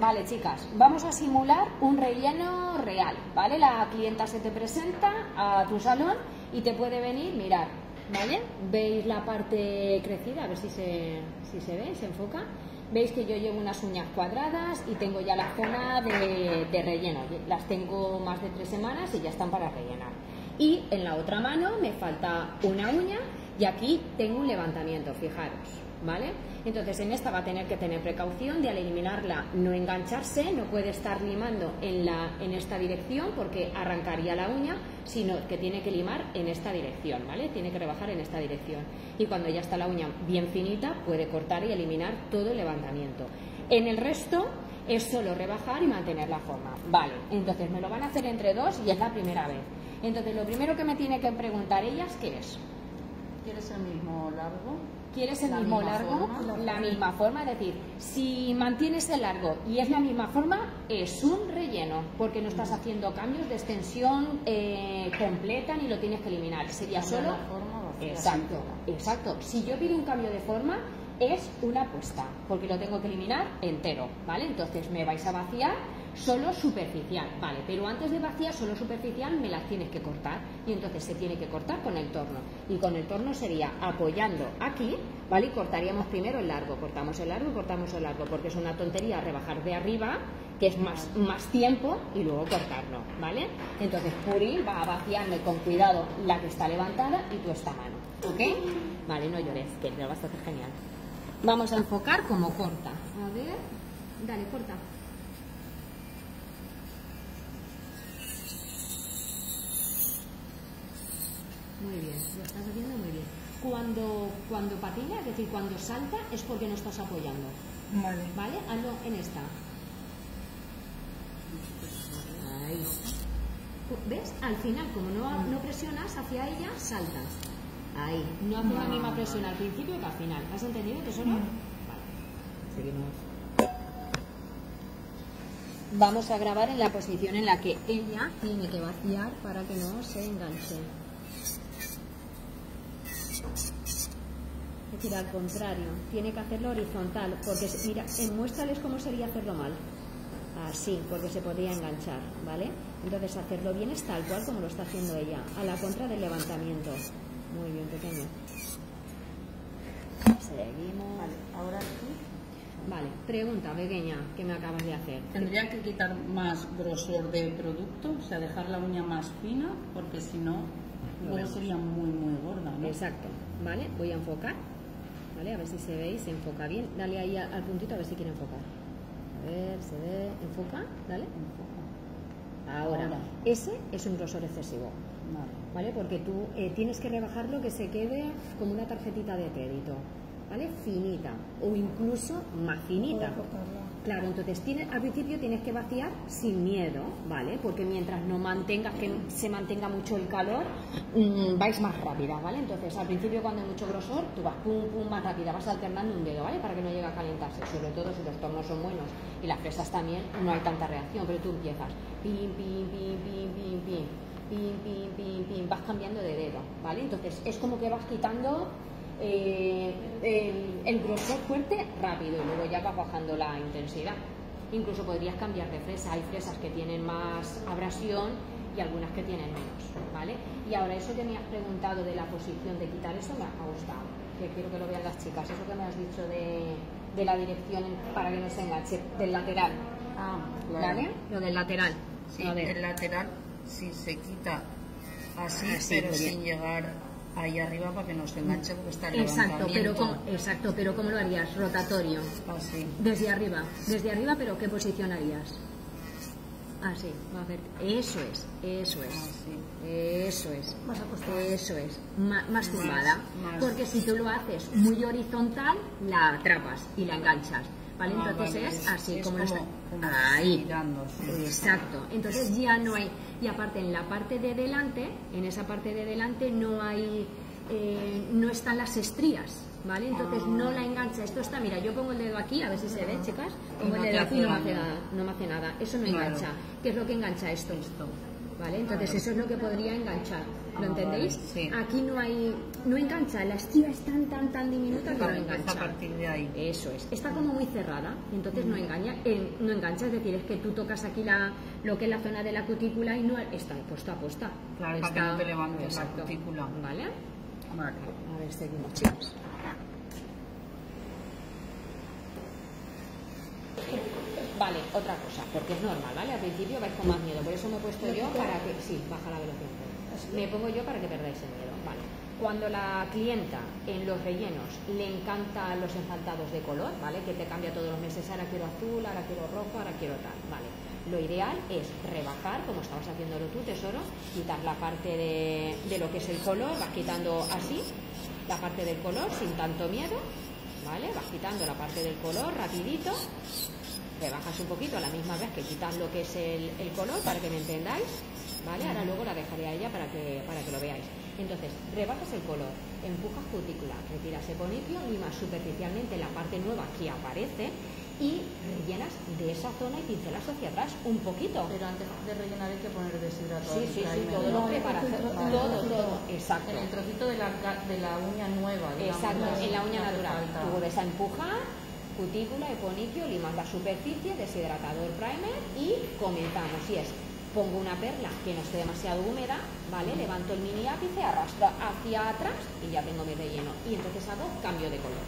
Vale, chicas, vamos a simular un relleno real, ¿vale? La clienta se te presenta a tu salón y te puede venir, mirar, ¿vale? ¿Veis la parte crecida? A ver si se, si se ve, se enfoca. Veis que yo llevo unas uñas cuadradas y tengo ya la zona de, de relleno. Las tengo más de tres semanas y ya están para rellenar. Y en la otra mano me falta una uña y aquí tengo un levantamiento, fijaros, ¿vale? Entonces en esta va a tener que tener precaución de al eliminarla no engancharse, no puede estar limando en, la, en esta dirección porque arrancaría la uña, sino que tiene que limar en esta dirección, ¿vale? Tiene que rebajar en esta dirección. Y cuando ya está la uña bien finita, puede cortar y eliminar todo el levantamiento. En el resto es solo rebajar y mantener la forma. Vale, entonces me lo van a hacer entre dos y es la primera vez. Entonces lo primero que me tiene que preguntar ellas, ¿qué es? ¿Quieres el mismo largo? ¿Quieres el La mismo largo? forma. La misma forma, es decir, si mantienes el largo y es la misma forma, es un relleno, porque no estás haciendo cambios de extensión eh, completa ni lo tienes que eliminar. Sería solo. Exacto, exacto. Si yo pido un cambio de forma, es una apuesta, porque lo tengo que eliminar entero, ¿vale? Entonces me vais a vaciar solo superficial, ¿vale? Pero antes de vaciar solo superficial me las tienes que cortar y entonces se tiene que cortar con el torno. Y con el torno sería apoyando aquí, ¿vale? Y cortaríamos primero el largo, cortamos el largo y cortamos el largo, porque es una tontería rebajar de arriba, que es más, más tiempo, y luego cortarlo, ¿vale? Entonces Puri va a vaciarme con cuidado la que está levantada y tú esta mano, ¿ok? Vale, no llores, que lo vas a hacer genial. Vamos a enfocar como corta. A ver, dale, corta. Muy bien, lo estás haciendo muy bien. Cuando, cuando patina, es decir, cuando salta, es porque no estás apoyando. Vale. ¿Vale? Hazlo en esta. Ahí. ¿Ves? Al final, como no, no presionas hacia ella, saltas. Ahí. No hace la misma presión al principio que al final. ¿Has entendido que eso no? Vale. Seguimos. Vamos a grabar en la posición en la que ella tiene que vaciar para que no se enganche. Al contrario, tiene que hacerlo horizontal, porque mira, muéstrales cómo sería hacerlo mal. Así, porque se podría enganchar, ¿vale? Entonces hacerlo bien es tal cual como lo está haciendo ella, a la contra del levantamiento. Muy bien, pequeño. Seguimos. Vale, ahora aquí. Vale, pregunta pequeña que me acabas de hacer. Tendría que quitar más grosor de producto, o sea, dejar la uña más fina, porque si no, luego sería muy, muy gorda, ¿no? Exacto, ¿vale? Voy a enfocar, ¿vale? A ver si se ve y se enfoca bien. Dale ahí al puntito a ver si quiere enfocar. A ver, se ve, enfoca, dale. Ahora, Ahora. ese es un grosor excesivo, Vale. ¿vale? Porque tú eh, tienes que rebajarlo que se quede como una tarjetita de crédito, ¿vale? Finita o incluso más finita. Claro, entonces tiene, al principio tienes que vaciar sin miedo, ¿vale? Porque mientras no mantengas que se mantenga mucho el calor, mm, vais más rápida, ¿vale? Entonces al principio cuando hay mucho grosor, tú vas pum pum más rápida, vas alternando un dedo, ¿vale? Para que no llegue a calentarse, sobre todo si los tornos son buenos y las fresas también, no hay tanta reacción, pero tú empiezas pim pim pim pim pim pim pim pim pim pim, vas cambiando de dedo, ¿vale? Entonces es como que vas quitando eh, el, el grosor fuerte rápido y luego ya vas bajando la intensidad. Incluso podrías cambiar de fresa. Hay fresas que tienen más abrasión y algunas que tienen menos, ¿vale? Y ahora eso que me has preguntado de la posición de quitar eso me ha gustado, que quiero que lo vean las chicas. Eso que me has dicho de, de la dirección para que no se enganche, del lateral, Ah, claro. ¿vale? Lo del lateral. Sí, el lateral sí se quita así, Así, pero sin llegar ahí arriba para que no se enganche porque está el Exacto, pero. ¿cómo, exacto, pero ¿cómo lo harías? Rotatorio. Así. Desde arriba, desde arriba, pero ¿qué posición harías? Así, va a ver. Eso es, eso es. Así. Eso es. Eso es. Ma- más Más, tumbada. más. Porque si tú lo haces muy horizontal, la atrapas y la enganchas. ¿Vale? Ah, Entonces vale, es así es como, está- Ahí. girando, sí. Exacto. Entonces ya no hay. Y aparte en la parte de delante, en esa parte de delante no hay. eh, no están las estrías. ¿Vale? Entonces Ah. no la engancha. Esto está, mira, yo pongo el dedo aquí, a ver si se ve, chicas. Pongo el dedo aquí y no me hace nada. No me hace nada. Eso no Claro. engancha. ¿Qué es lo que engancha esto? Esto. ¿vale? Entonces eso es lo que podría enganchar, ¿lo entendéis? sí. Aquí no hay, no engancha, la estiva es tan, tan, tan diminuta que no engancha. a partir de ahí. Eso es, está como muy cerrada, entonces no engaña, eh, no engancha, es decir, es que tú tocas aquí la, lo que es la zona de la cutícula y no está puesta a puesta. Claro, para que no te levantes la cutícula. ¿Vale? Vale. A ver, seguimos, chicos. Vale, otra cosa, porque es normal, ¿vale? Al principio vais con más miedo, por eso me he puesto yo para que... Sí, baja la velocidad. Me pongo yo para que perdáis el miedo. Cuando la clienta en los rellenos le encantan los enfaltados de color, ¿vale? Que te cambia todos los meses, ahora quiero azul, ahora quiero rojo, ahora quiero tal, ¿vale? Lo ideal es rebajar, como estabas haciéndolo tú, tesoro, quitar la parte de, lo que es el color, vas quitando así, la parte del color sin tanto miedo, ¿vale? Vas quitando la parte del color rapidito, rebajas un poquito a la misma vez que quitas lo que es el color para que me entendáis, ¿vale? Ahora luego la dejaré a ella para que, para que lo veáis. Entonces, rebajas el color, empujas cutícula, retiras eponipio, limas superficialmente la parte nueva que aparece y rellenas de esa zona y pincelas hacia atrás un poquito. Pero antes de rellenar hay que poner deshidratado. Sí, sí, sí, todo lo No, prepara, el trocito, todo, el todo, exacto. En el trocito de la, de la uña nueva. digamos, Exacto, no en la uña natural. Tú vuelves a empujar, cutícula, eponipio, limas la superficie, deshidratador primer y comenzamos. Y es, pongo una perla que no esté demasiado húmeda, ¿vale? Levanto el mini ápice, arrastro hacia atrás y ya tengo mi relleno. Y entonces hago cambio de color.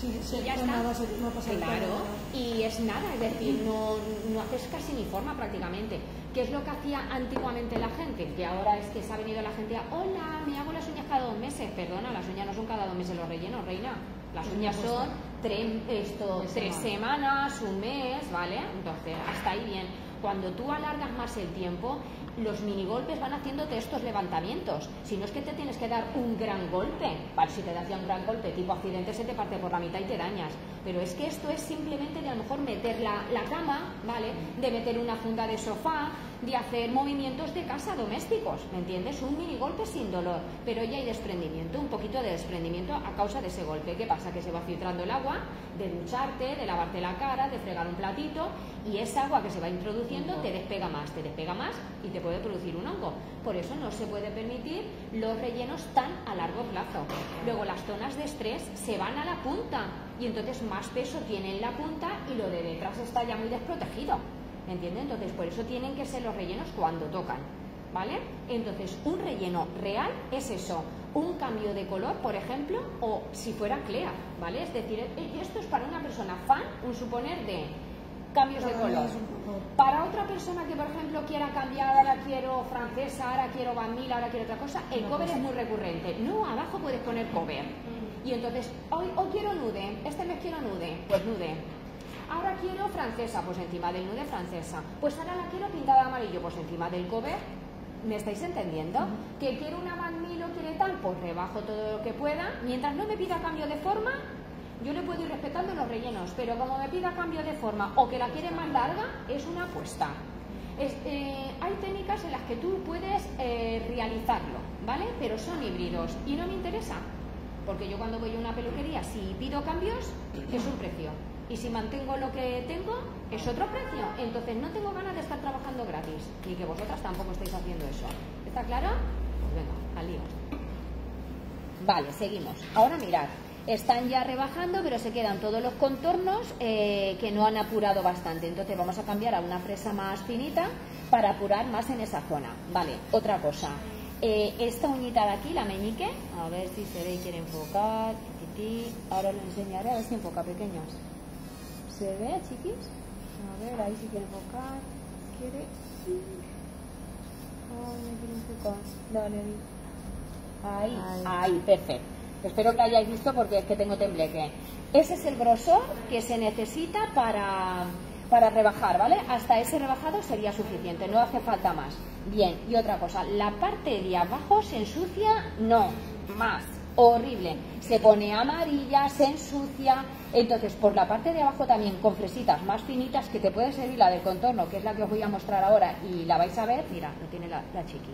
Sí, sí, Y ya no está. nada, no pasa Claro, nada. y es nada, es decir, no, no haces casi ni forma prácticamente. ¿Qué es lo que hacía antiguamente la gente? Que ahora es que se ha venido la gente a, hola, me hago las uñas cada dos meses. Perdona, las uñas no son cada dos meses los rellenos, reina. Las uñas son tres, esto, tres semanas, un mes, ¿vale? Entonces, hasta ahí bien. Cuando tú alargas más el tiempo, los minigolpes van haciéndote estos levantamientos. Si no es que te tienes que dar un gran golpe, para si te das un gran golpe, tipo accidente, se te parte por la mitad y te dañas. Pero es que esto es simplemente de a lo mejor meter la, la cama, ¿vale? De meter una funda de sofá, de hacer movimientos de casa domésticos, ¿me entiendes? Un minigolpe sin dolor, pero ya hay desprendimiento, un poquito de desprendimiento a causa de ese golpe. ¿Qué pasa? Que se va filtrando el agua de ducharte, de lavarte la cara, de fregar un platito y esa agua que se va introduciendo te despega más, te despega más y te puede producir un hongo. Por eso no se puede permitir los rellenos tan a largo plazo. Luego las zonas de estrés se van a la punta y entonces más peso tiene en la punta y lo de detrás está ya muy desprotegido. ¿Me entiendes? Entonces por eso tienen que ser los rellenos cuando tocan. ¿Vale? Entonces, un relleno real es eso, un cambio de color, por ejemplo, o si fuera clear, ¿vale? Es decir, eh, esto es para una persona fan, un suponer de cambios de color. Para otra persona que, por ejemplo, quiera cambiar, ahora quiero francesa, ahora quiero vanilla, ahora quiero otra cosa, el cover es muy recurrente. No, abajo puedes poner cover. Y entonces, hoy, hoy quiero nude, este mes quiero nude, pues nude. Ahora quiero francesa, pues encima del nude francesa. Pues ahora la quiero pintada de amarillo, pues encima del cover. ¿Me estáis entendiendo? Que quiero una vanilla quiere tal, pues rebajo todo lo que pueda. Mientras no me pida cambio de forma, yo le puedo ir respetando los rellenos, pero como me pida cambio de forma o que la quiere más larga, es una apuesta. Es, eh, hay técnicas en las que tú puedes eh, realizarlo, ¿vale? Pero son híbridos y no me interesa. Porque yo cuando voy a una peluquería, si pido cambios, es un precio. Y si mantengo lo que tengo, es otro precio. Entonces no tengo ganas de estar trabajando gratis. Y que vosotras tampoco estáis haciendo eso. ¿Está claro? Pues venga, al lío. Vale, seguimos. Ahora mirad, están ya rebajando, pero se quedan todos los contornos eh, que no han apurado bastante. Entonces vamos a cambiar a una fresa más finita para apurar más en esa zona. Vale, otra cosa. Eh, esta uñita de aquí, la meñique, a ver si se ve y quiere enfocar. Ahora lo enseñaré a ver si enfoca pequeños. ¿Se ve, chiquis? A ver, ahí sí quiere enfocar. ¿Quiere? Ay, me quiere enfocar. Dale, ahí. Ahí, ahí, perfecto. Espero que hayáis visto porque es que tengo tembleque. Ese es el grosor que se necesita para, para rebajar, ¿vale? Hasta ese rebajado sería suficiente, no hace falta más. Bien, y otra cosa, la parte de abajo se ensucia, no, más, horrible. Se pone amarilla, se ensucia. Entonces, por la parte de abajo también con fresitas más finitas que te puede servir la del contorno, que es la que os voy a mostrar ahora y la vais a ver, mira, lo tiene la, la chiqui.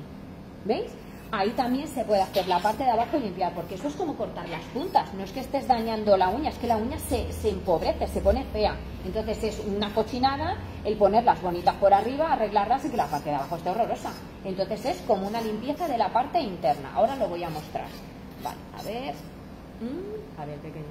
¿Veis? Ahí también se puede hacer la parte de abajo y limpiar, porque eso es como cortar las puntas. No es que estés dañando la uña, es que la uña se, se empobrece, se pone fea. Entonces es una cochinada el ponerlas bonitas por arriba, arreglarlas y que la parte de abajo esté horrorosa. Entonces es como una limpieza de la parte interna. Ahora lo voy a mostrar. Vale, a ver. Mm, a ver, pequeña.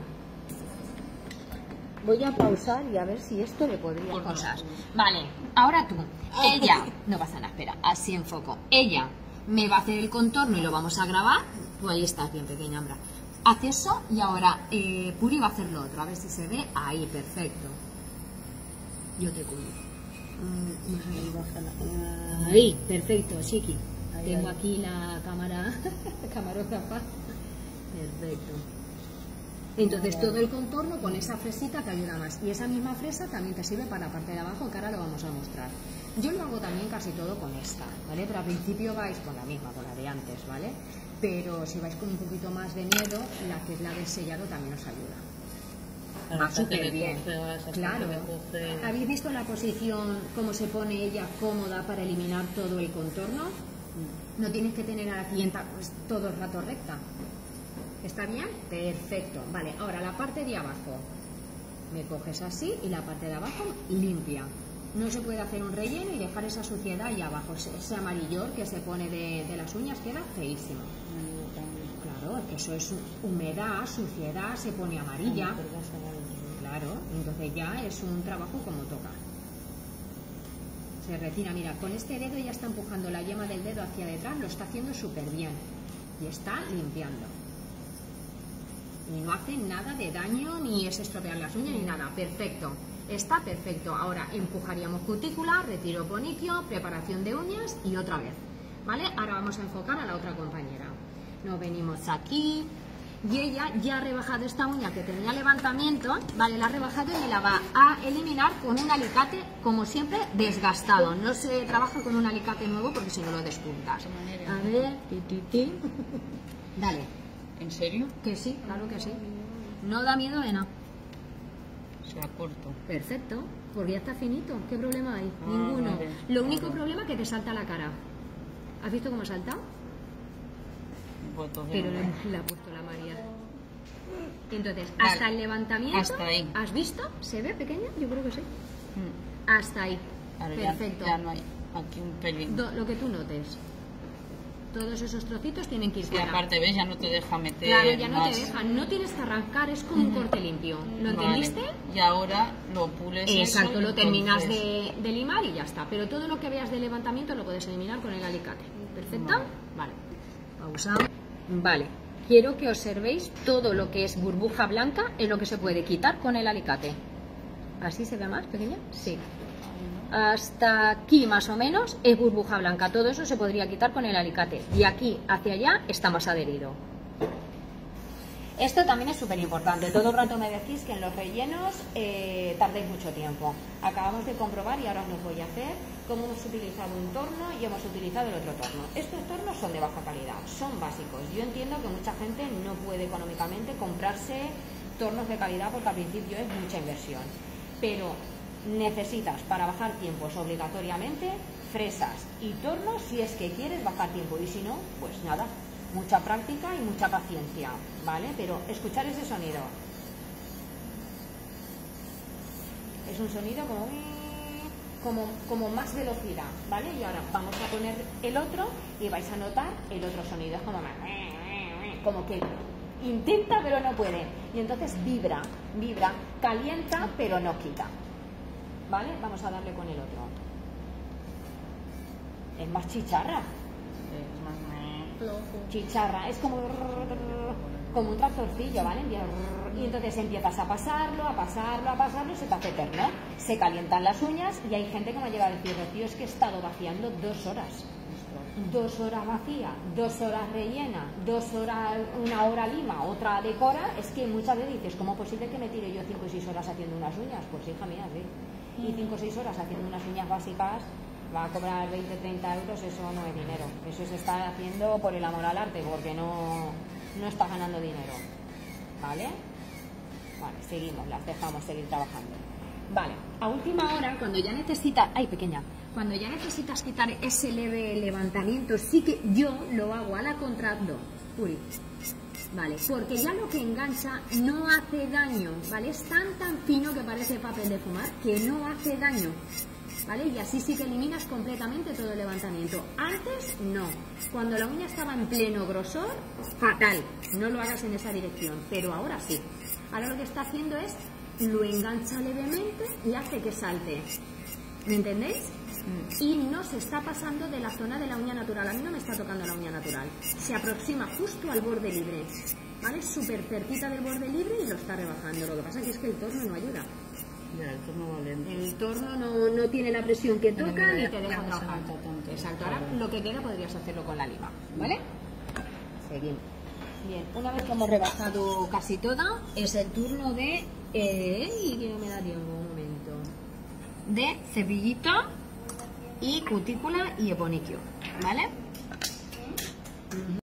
Voy a pausar y a ver si esto le podría pasar. Vale, ahora tú. Ella, no pasa nada, espera, así enfoco. Ella me va a hacer el contorno y lo vamos a grabar. Pues ahí estás bien, pequeña Ambra. Haz eso y ahora eh, Puri va a hacer lo otro. A ver si se ve. Ahí, perfecto. Yo te cuido. Mm, ahí, perfecto, chiqui. Tengo aquí la cámara, camarógrafa. Perfecto. Entonces todo el contorno con esa fresita te ayuda más. Y esa misma fresa también te sirve para la parte de abajo, que ahora lo vamos a mostrar. Yo lo hago también casi todo con esta, ¿vale? Pero al principio vais con la misma, con la de antes, ¿vale? Pero si vais con un poquito más de miedo, la que es la del sellado también os ayuda. Va súper bien. Claro. ¿Habéis visto la posición, cómo se pone ella cómoda para eliminar todo el contorno? No tienes que tener a la clienta pues, todo el rato recta. ¿Está bien? Perfecto. Vale, ahora la parte de abajo. Me coges así y la parte de abajo limpia. No se puede hacer un relleno y dejar esa suciedad ahí abajo. Ese amarillor que se pone de, las uñas queda feísimo. Claro, que eso es humedad, suciedad, se pone amarilla. Claro, entonces ya es un trabajo como toca. Se retira, mira, con este dedo ya está empujando la yema del dedo hacia detrás, lo está haciendo súper bien. Y está limpiando y no hace nada de daño, ni es estropear las uñas, ni nada. Perfecto. Está perfecto. Ahora empujaríamos cutícula, retiro poniquio, preparación de uñas y otra vez. ¿Vale? Ahora vamos a enfocar a la otra compañera. Nos venimos aquí. Y ella ya ha rebajado esta uña que tenía levantamiento, ¿vale? La ha rebajado y la va a eliminar con un alicate, como siempre, desgastado. No se trabaja con un alicate nuevo porque si no lo despuntas. A ver, ti, Dale. ¿En serio? Que sí, claro que sí. No da miedo de nada. Se ha corto. Perfecto, porque ya está finito. ¿Qué problema hay? Ah, Ninguno. Lo único problema es que te salta la cara. ¿Has visto cómo ha saltado? Pues Pero le, ha puesto la María. Entonces, hasta el levantamiento. Hasta ahí. ¿Has visto? ¿Se ve pequeña? Yo creo que sí. Mm. Hasta ahí. Perfecto. Ya, no hay aquí un pelín. lo que tú notes todos esos trocitos tienen que ir sí, aparte, ¿ves? Ya no te deja meter Claro, ya no te deja. No tienes que arrancar, es como un corte limpio. ¿Lo entendiste? Y ahora lo pules Exacto, lo terminas de, limar y ya está. Pero todo lo que veas de levantamiento lo puedes eliminar con el alicate. ¿Perfecto? Vale. Pausa. Vale. Quiero que observéis todo lo que es burbuja blanca es lo que se puede quitar con el alicate. ¿Así se ve más, pequeña? Sí hasta aquí más o menos es burbuja blanca. Todo eso se podría quitar con el alicate. Y aquí hacia allá está más adherido. Esto también es súper importante. Todo el rato me decís que en los rellenos eh, tardéis mucho tiempo. Acabamos de comprobar y ahora os voy a hacer cómo hemos utilizado un torno y hemos utilizado el otro torno. Estos tornos son de baja calidad, son básicos. Yo entiendo que mucha gente no puede económicamente comprarse tornos de calidad porque al principio es mucha inversión. Pero necesitas para bajar tiempos obligatoriamente fresas y tornos si es que quieres bajar tiempo y si no, pues nada, mucha práctica y mucha paciencia, ¿vale? Pero escuchar ese sonido. Es un sonido como, como, más velocidad, ¿vale? Y ahora vamos a poner el otro y vais a notar el otro sonido, es como más, como que intenta pero no puede. Y entonces vibra, vibra, calienta pero no quita. ¿Vale? Vamos a darle con el otro. Es más chicharra. Es más chicharra. Es como, como un tractorcillo, ¿vale? Y entonces empiezas a pasarlo, a pasarlo, a pasarlo y se te hace eterno. Se calientan las uñas y hay gente que me llega a decir, tío, es que he estado vaciando dos horas. Dos horas vacía, dos horas rellena, dos horas, una hora lima, otra decora. Es que muchas veces dices, ¿cómo es posible que me tire yo cinco o seis horas haciendo unas uñas? Pues hija mía, sí y 5 o 6 horas haciendo unas uñas básicas, va a cobrar 20, 30 euros, eso no es dinero. Eso se está haciendo por el amor al arte, porque no, no está ganando dinero. ¿Vale? Vale, seguimos, las dejamos seguir trabajando. Vale, a última hora, cuando ya necesitas... Ay, pequeña. Cuando ya necesitas quitar ese leve levantamiento, sí que yo lo hago a la contrado. Uy, ¿vale? Porque ya lo que engancha no hace daño, ¿vale? Es tan tan fino que parece papel de fumar que no hace daño, ¿vale? Y así sí que eliminas completamente todo el levantamiento. Antes, no. Cuando la uña estaba en pleno grosor, fatal. No lo hagas en esa dirección, pero ahora sí. Ahora lo que está haciendo es lo engancha levemente y hace que salte. ¿Me entendéis? Y no se está pasando de la zona de la uña natural. A mí no me está tocando la uña natural. Se aproxima justo al borde libre. ¿Vale? Súper cerquita del borde libre y lo está rebajando. Lo que pasa es que el torno no ayuda. el torno va lento. El torno no, no tiene la presión que toca ni te deja trabajar. Exacto. Ahora lo que queda podrías hacerlo con la lima. ¿Vale? Seguimos. Bien, una vez que hemos rebajado casi toda, es el turno de... Eh, y que me da tiempo, un momento. De cepillito y cutícula y eponiquio. ¿Vale?